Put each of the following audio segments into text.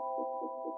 Bobby.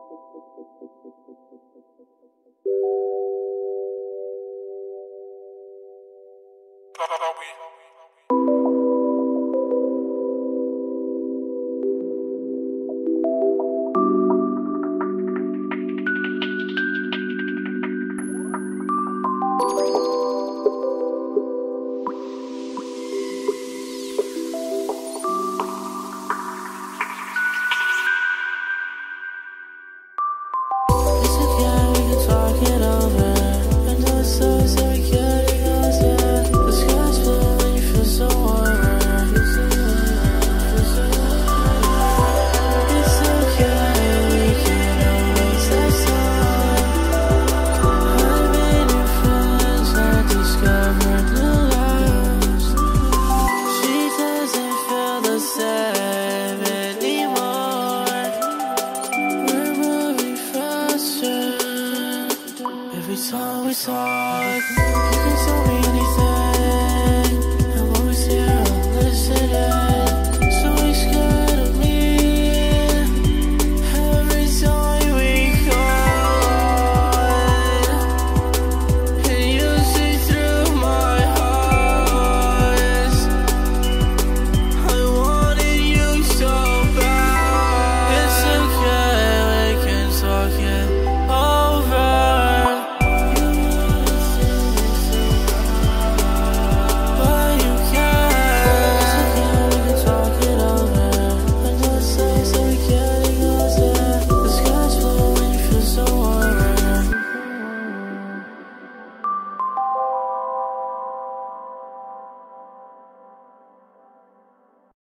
anymore. We're moving faster. Every time we talk, you can tell me anything.